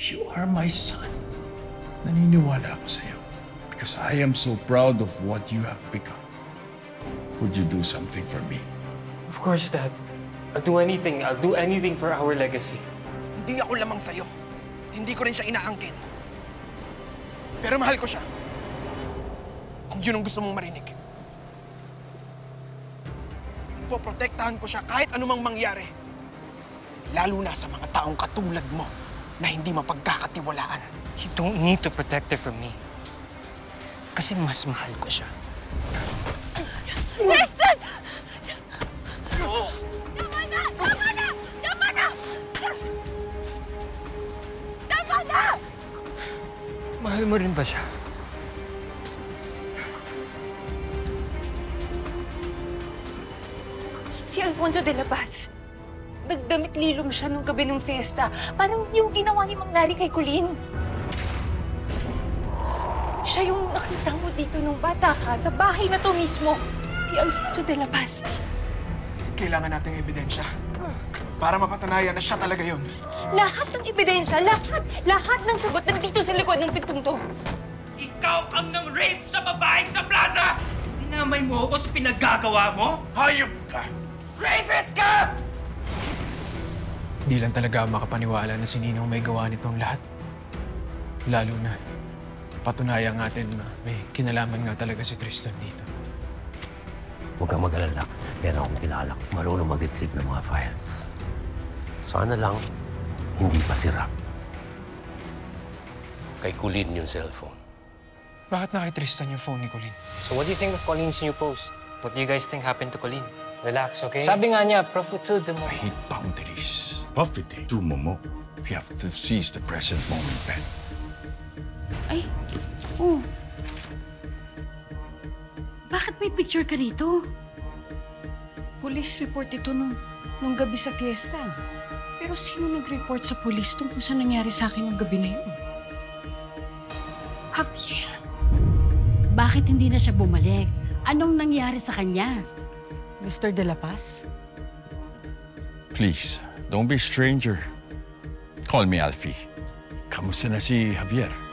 You are my son. Naniniwala ako sa'yo. Because I am so proud of what you have become. Would you do something for me? Of course, Dad. I'll do anything. I'll do anything for our legacy. Hindi ako lamang sa'yo. Hindi ko rin siya inaangkin. Pero mahal ko siya. Kung yun ang gusto mong marinig. Poprotektahan ko siya kahit anumang mangyari. Lalo na sa mga taong katulad mo na hindi mapagkakatiwalaan. You don't need to protect her from me. Kasi mas mahal ko siya. Tristan! Tama na! Tama na! Tama na! Tama na! Mahal mo rin ba siya? Si Alfonso de la Paz. Nagdamit lilom siya nung gabi ng fiesta. Parang yung ginawa ni Mang Larry kay Colleen. Siya yung nakita mo dito nung bata ka sa bahay na to mismo. Si Alfonso de la Paz. Kailangan nating ebidensya. Para mapatunayan na siya talaga yun. Lahat ng ebidensya, lahat, lahat ng sagot nandito sa likod ng pintong to. Ikaw ang nang rape sa babaeng sa plaza! Dinamay mo ako sa pinaggagawa mo? Hayop ka! Rapist ka! Di lang talaga makapaniwala na si Ninong may gawa nitong lahat. Lalo na, patunayan natin na may kinalaman nga talaga si Tristan dito. Huwag kang mag-alala. Meron akong kilala. Marunong mag-retrieve ng mga files. Sana lang, hindi pa sira. Kay Kulin yung cellphone. Bakit na kay Tristan yung phone ni Colleen? So what do you think of Colleen's new post? What do you guys think happened to Colleen? Relax, okay? Sabi nga niya, profutude mo. I hate boundaries. Profite to Momo. We have to seize the present moment, Ben. Ay, oh. Bakit may picture ka rito? Police report ito nung, nung gabi sa fiesta. Pero sino nag-report sa police tungkol sa nangyari sa akin nung gabi na yun? Javier. Bakit hindi na siya bumalik? Anong nangyari sa kanya? Mr. De La Paz? Please, don't be stranger. Call me Alfie. Kamusta na si Javier?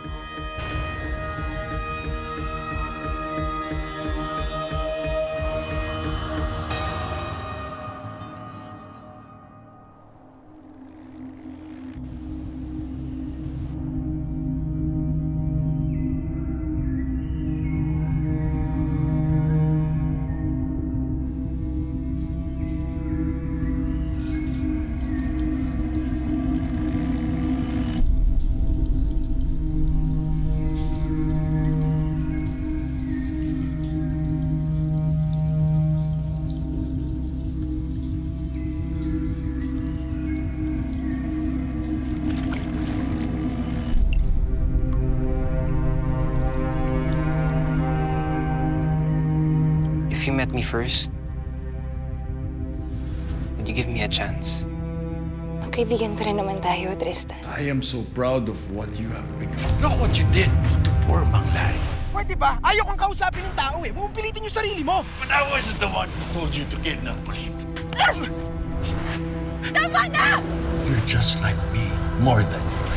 Me first, would you give me a chance? Magkaibigan pa rin naman tayo, Tristan. I am so proud of what you have become. Look what you did to poor Mang Larry. Pwede ba? Ayaw kang kausapin ng tao eh. Huwag mong pilitin yung sarili mo. But I wasn't the one who told you to kidnap Pauline. Tama na! You're just like me, more than you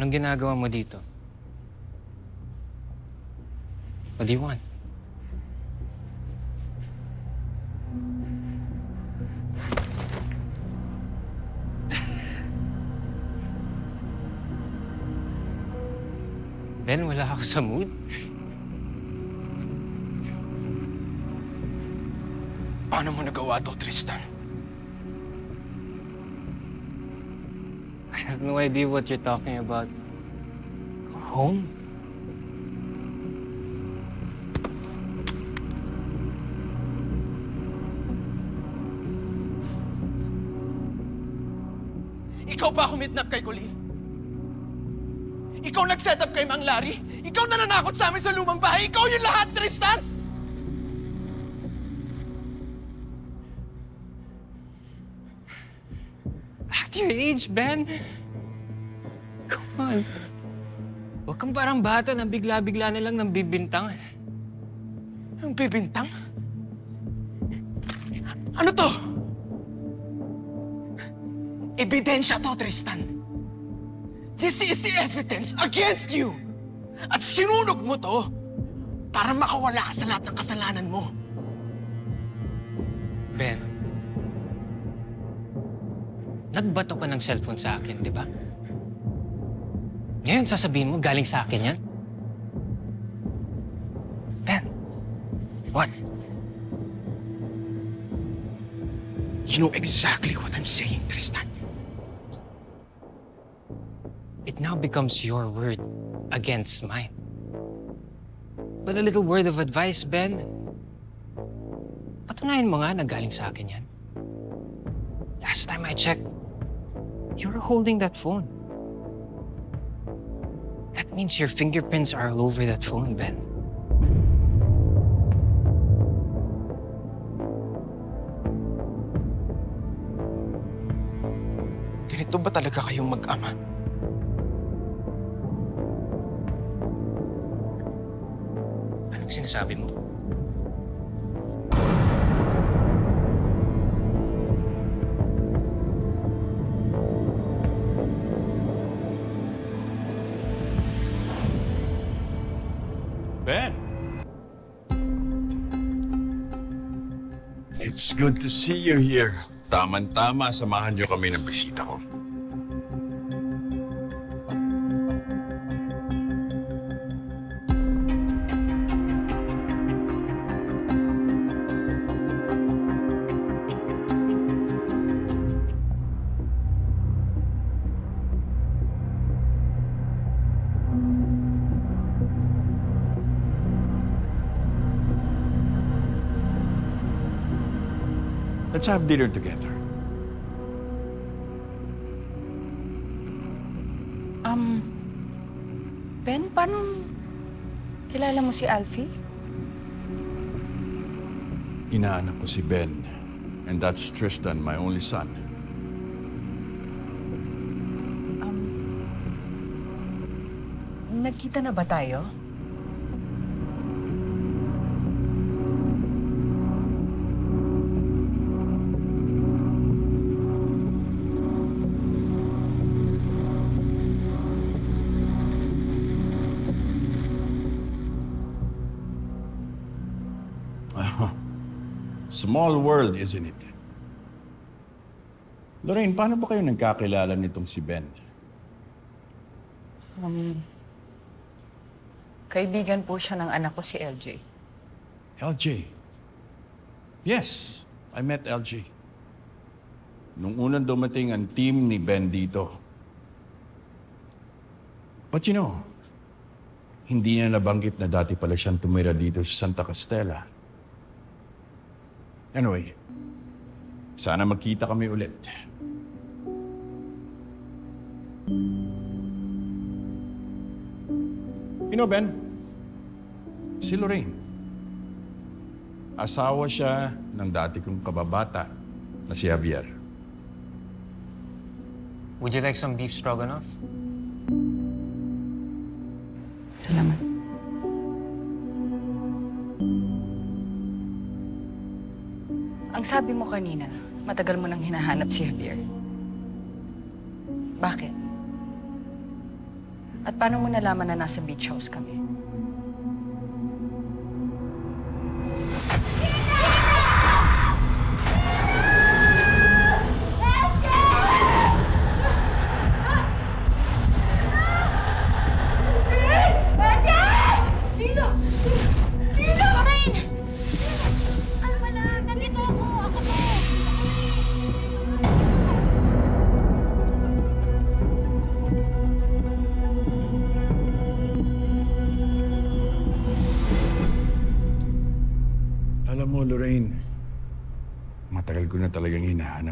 Anong ginagawa mo dito? What do you want? Ben, wala ako sa mood. Paano mo nagawa to, Tristan? Have no idea what you're talking about. Go home? Ikaw ba kumidnap kay Colleen? Ikaw nag-set up kay Mang Larry? Ikaw nananakot sa amin sa lumang bahay? Ikaw yung lahat, Tristan? At your age, Ben. On. Huwag kang parang bata na bigla-bigla na lang nang bibintang. Ang bibintang? Ano to? Ebidensya to, Tristan. This is the evidence against you. At sinunog mo to para makawala ka sa lahat ng kasalanan mo. Ben, nagbato ka ng cellphone sa akin, di ba? Ngayon sasabihin mo, galing sa akin yan? Ben, what? You know exactly what I'm saying, Tristan. It now becomes your word against mine. But a little word of advice, Ben. Patunayan mo nga na galing sa akin yan. Last time I checked, you were holding that phone. That means your fingerprints are all over that phone, Ben. Ganito ba talaga kayong mag-ama? Anong sinasabi mo? It's good to see you here. Taman-tama, samahan niyo kami ng bisita ko. Let's have dinner together. Um, Ben, paano kilala mo si Alfie? Inaanak ko si Ben. And that's Tristan, my only son. Nagkita na ba tayo? Small world, isn't it? Lorraine, paano ba kayo nagkakilala nitong si Ben? Um, kaibigan po siya ng anak ko si LJ. LJ. Yes, I met LJ. Nung unang dumating ang team ni Ben dito. But you know, hindi niya nabanggit na dati pala siyang tumira dito sa Santa Castella. Anyway, sana magkita kami ulit. You know, Ben, si Lorraine, asawa siya ng dati kong kababata na si Javier. Would you like some beef stroganoff? Salamat. Ang sabi mo kanina, matagal mo nang hinahanap si Javier. Bakit? At paano mo nalaman na nasa beach house kami?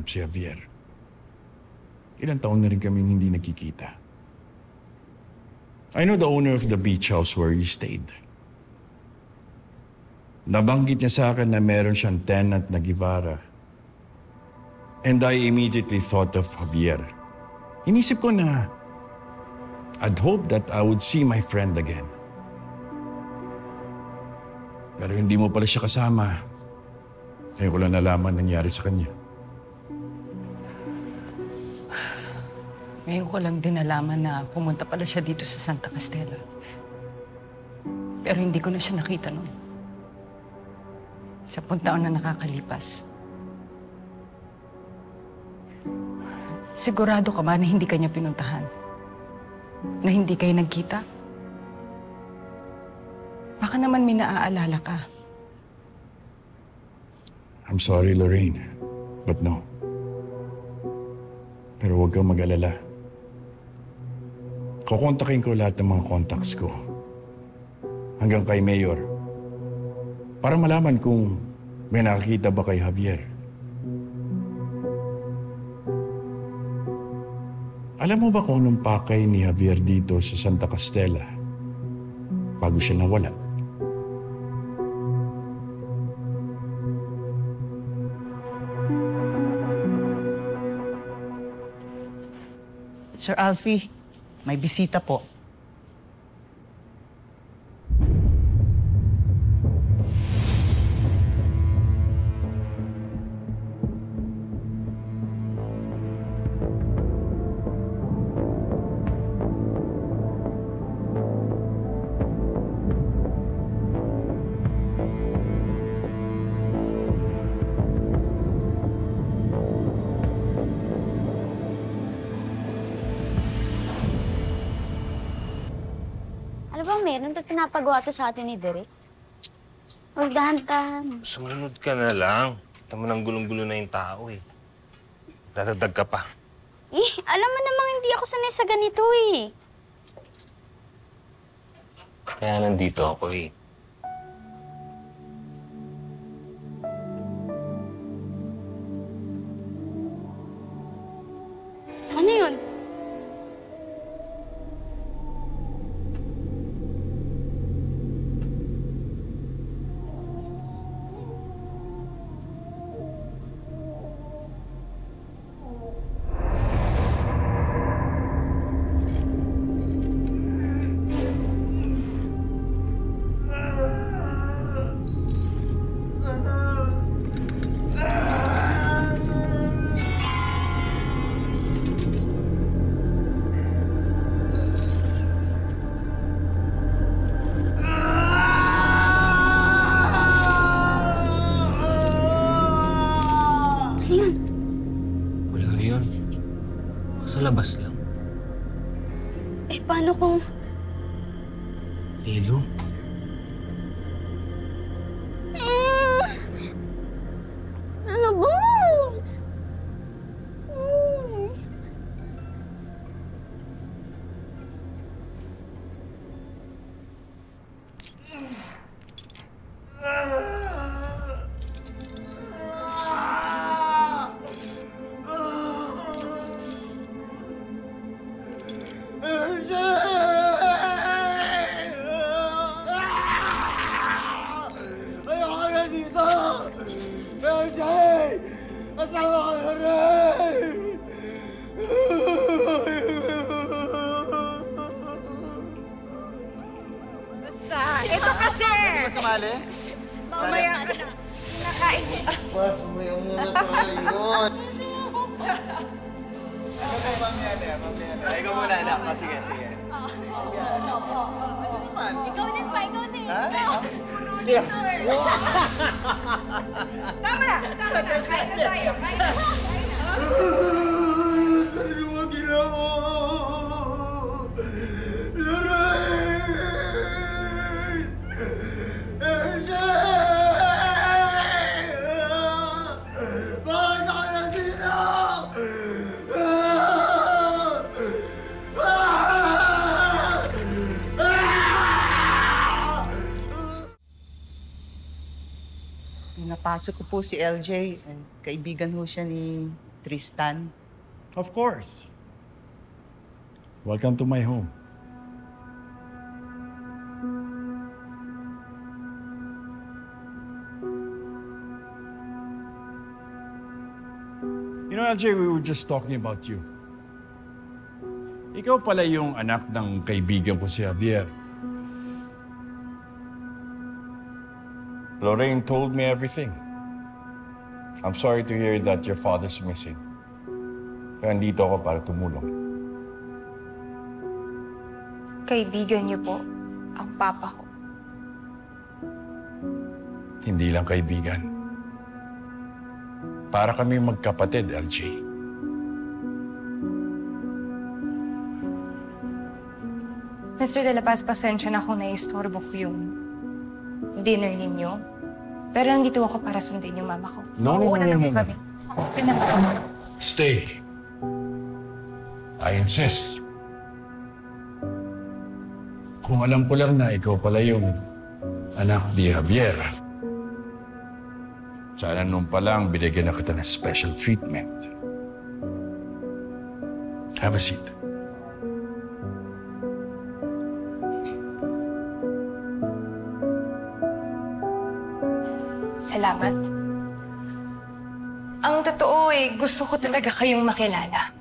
Si Javier. Ilang taon na rin kaming hindi nakikita. I know the owner of the beach house where he stayed. Nabanggit niya sa akin na meron siyang tenant na Guevara. And I immediately thought of Javier. Inisip ko na I'd hope that I would see my friend again. Pero hindi mo pala siya kasama. Ngayon ko lang nalaman nangyari sa kanya. Ngayon ko lang din nalaman na pumunta pala siya dito sa Santa Castella. Pero hindi ko na siya nakita noon. Sa taon na nakakalipas. Sigurado ka ba na hindi kanya pinuntahan? Na hindi kayo nagkita? Baka naman may naaalala ka. I'm sorry, Lorraine. But no. Pero huwag kang mag-alala. Kukontakin ko lahat ng mga contacts ko. Hanggang kay Mayor. Para malaman kung may nakakita ba kay Javier. Alam mo ba kung anong pakay ni Javier dito sa Santa Castella bago siya nawala? Sir Alfie, may bisita po. Ba't pinapagawa to sa atin ni Derek? Huwag dahan-dahan. Sumunod ka na lang. Tama ng gulong-gulo na yung tao eh. Dadadag ka pa. Eh, alam mo namang hindi ako sanay sa ganito eh. Kaya nandito ako eh. Labas lang. Eh, paano kung... Sumali? Mamaya na. Kinakain mo. Mas, umaya muna tayo. Ano kayo, Ma'am Yane? Ma'am Yane. Ikaw muna, anak. Oh, sige, sige. Ikaw din pa, ikaw din. Ikaw. Tama Napasok ko po si LJ, eh, kaibigan ho siya ni Tristan. Of course. Welcome to my home. You know, LJ, we were just talking about you. Ikaw pala yung anak ng kaibigan ko si Javier. Lorraine told me everything. I'm sorry to hear that your father's missing. Pero nandito ako para tumulong. Kaibigan niyo po ang papa ko. Hindi lang kaibigan. Para kami magkapatid, LJ. Mr. De La Paz, pasensya na kung naistorbo ko yung dinner ninyo. Pero nandito ako para sundin yung mama ko. No, no, no, no, no. po. Stay. I insist. Kung alam ko lang na ikaw pala yung anak ni Javier, sana nung pa lang binigyan na kita ng special treatment. Have a seat. Salamat. Ang totoo eh, gusto ko talaga kayong makilala.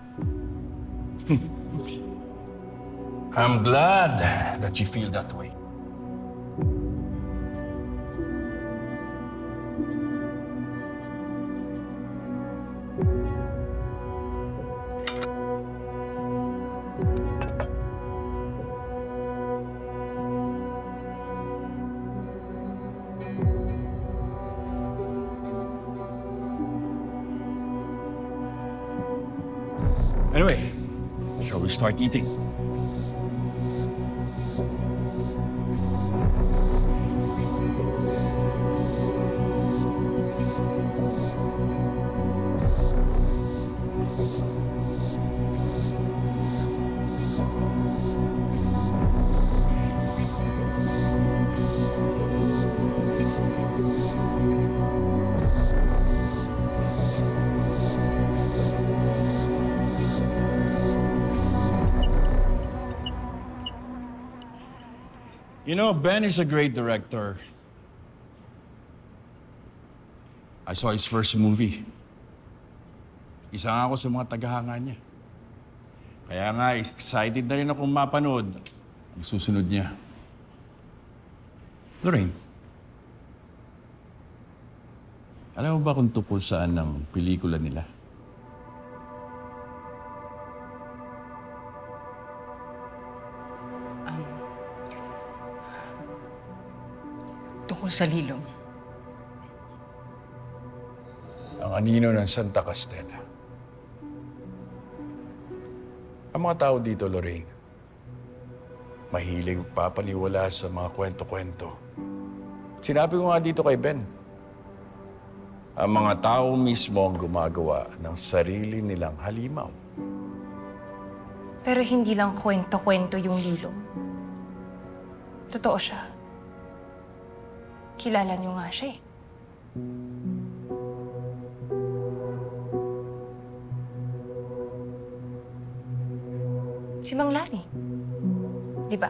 I'm glad that you feel that way. Start eating? Know, Ben is a great director. I saw his first movie. Isa nga ako sa mga tagahanga niya. Kaya nga, excited na rin akong mapanood ang susunod niya. Lorraine, alam mo ba kung tungkol saan ng pelikula nila? Tungkol sa lilong. ang anino ng Santa Castella. Ang mga tao dito, Lorraine, mahilig papaniwala sa mga kwento-kwento. Sinabi ko nga dito kay Ben, ang mga tao mismo ang gumagawa ng sarili nilang halimaw. Pero hindi lang kwento-kwento yung lilong. Totoo siya. Kilala niyo nga siya eh. Si Mang Larry. Di ba?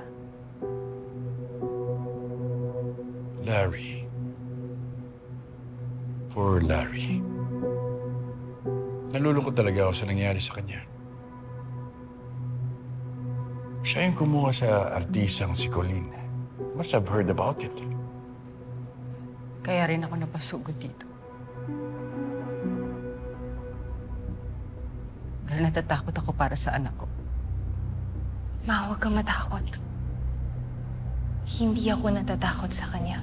Larry. Poor Larry. Nalulungkot talaga ako sa nangyari sa kanya. Siya yung kumuha sa artisang si Colleen. Must have heard about it. Kaya rin ako napasugod dito. Dahil natatakot ako para sa anak ko. Ma, huwag kang matakot. Hindi ako natatakot sa kanya.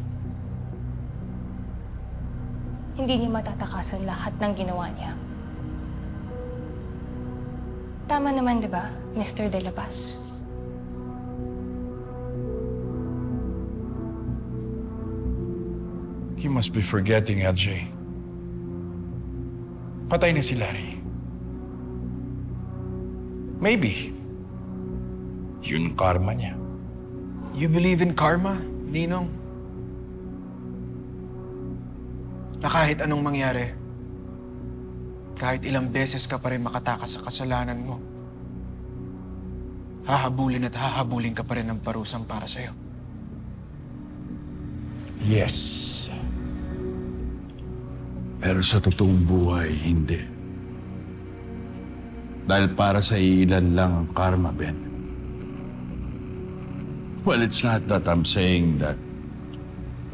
Hindi niya matatakasan lahat ng ginawa niya. Tama naman, di ba, Mr. De La Paz? You must be forgetting, LJ. Patay na si Larry. Maybe. Yun karma niya. You believe in karma, Ninong? Na kahit anong mangyari, kahit ilang beses ka pa rin makatakas sa kasalanan mo, hahabulin at hahabulin ka pa rin ng parusang para sa'yo. Yes. Pero sa totoong buhay, hindi. Dahil para sa ilan lang ang karma, Ben. Well, it's not that I'm saying that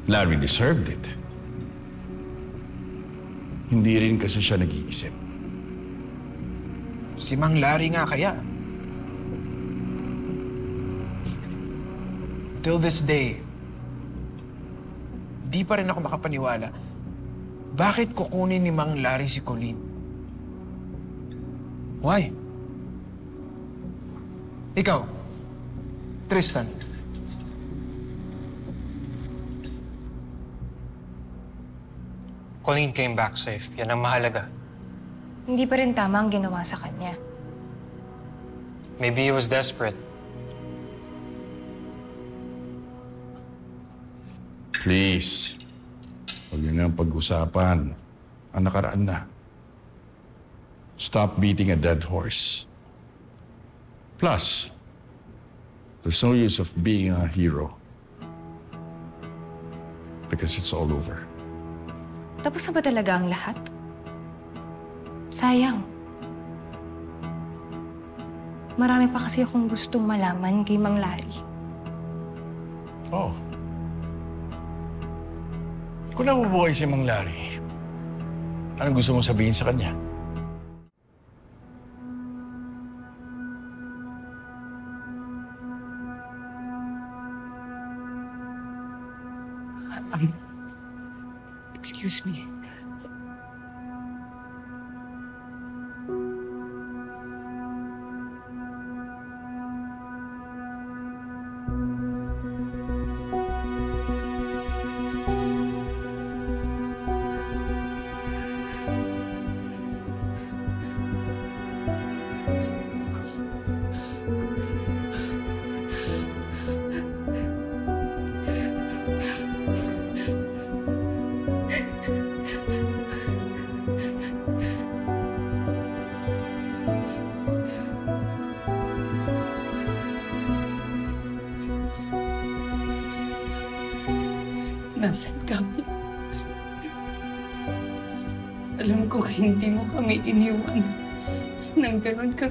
Larry deserved it. Hindi rin kasi siya nag-iisip. Si Mang Larry nga kaya. Till this day, di pa rin ako makapaniwala. Bakit kukunin ni Mang Larry si Colleen? Why? Ikaw, Tristan. Colleen came back safe. Yan ang mahalaga. Hindi pa rin tama ang ginawa sa kanya. Maybe he was desperate. Please. Huwag niyo na ang pag-usapan. Ang nakaraan na. Stop beating a dead horse. Plus, there's no use of being a hero. Because it's all over. Tapos na ba talaga ang lahat? Sayang. Marami pa kasi akong gustong malaman kay Mang Larry. Oh. Kung nabubuhay si Mang Larry, anong gusto mong sabihin sa kanya? Um, excuse me. Nasaan kami? Alam ko hindi mo kami iniwan nang ganun ka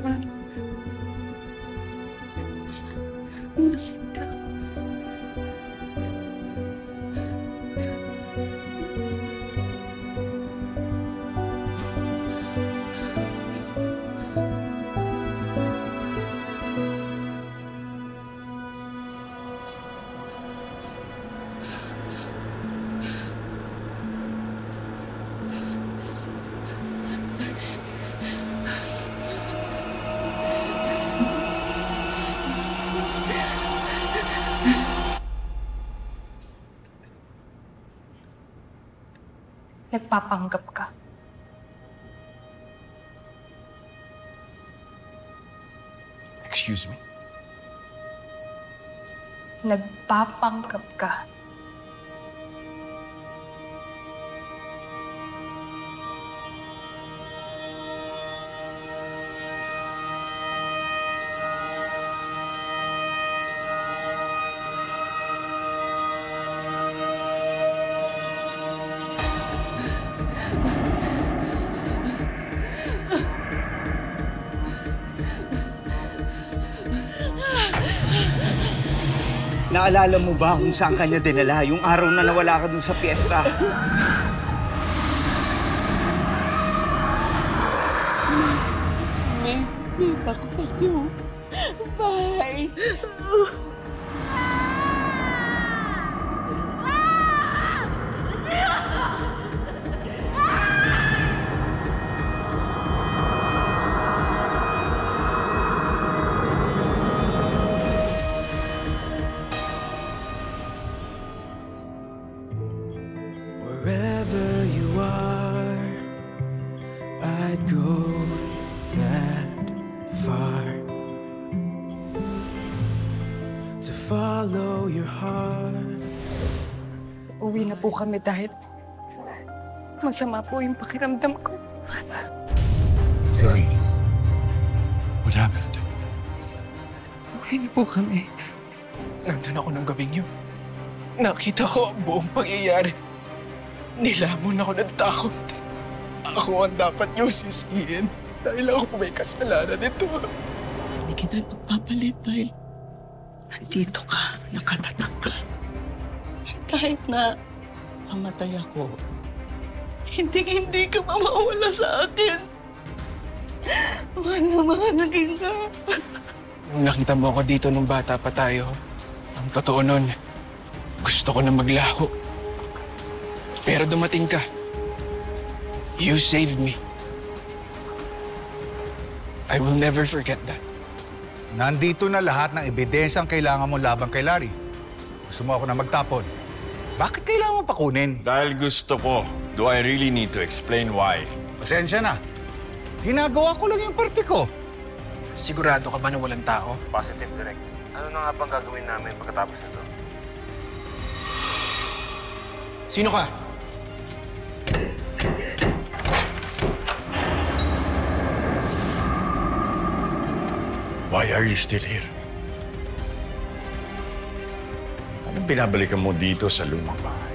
Nagpapanggap ka. Excuse me? Nagpapanggap ka. Naalala mo ba kung saan kanya dinala yung araw na nawala ka dun sa piyesta? May, may bakbak yung Bye! Kami dahil masama po yung pakiramdam ko. Sorry. What happened? Okay na po kami. Nandun ako ng gabing yun. Nakita ko ang buong pangyayari. Nilamon ako ng takot. Ako ang dapat niyong sisihin dahil ako may kasalanan nito. Hindi kita pagpapalit dahil nandito ka, nakatatak ka. Kahit na pamatay ako, hindi hindi ka mamawala sa akin. Mahal na mahal naging ka. Nung nakita mo ako dito nung bata pa tayo, ang totoo nun, gusto ko na maglaho. Pero dumating ka. You saved me. I will never forget that. Nandito na lahat ng ebidensyang kailangan mo laban kay Larry. Gusto mo ako na magtapon. Bakit kailangan mo pakunin? Dahil gusto ko. Do I really need to explain why? Pasensya na. Ginagawa ko lang yung parte ko. Sigurado ka ba na walang tao? Positive, Direk. Ano na nga bang gagawin namin pagkatapos nito? Sino ka? Why are you still here? Anong binabalikan mo dito sa lumang bahay?